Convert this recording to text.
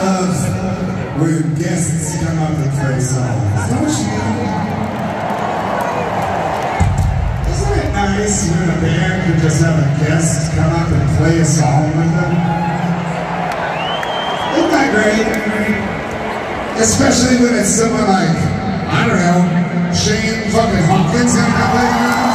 love when guests come up and play songs, don't you? Isn't it nice when a band can just have a guest come up and play a song with them? Isn't that great? Especially when it's someone like, I don't know, Shane fucking Hawkins in that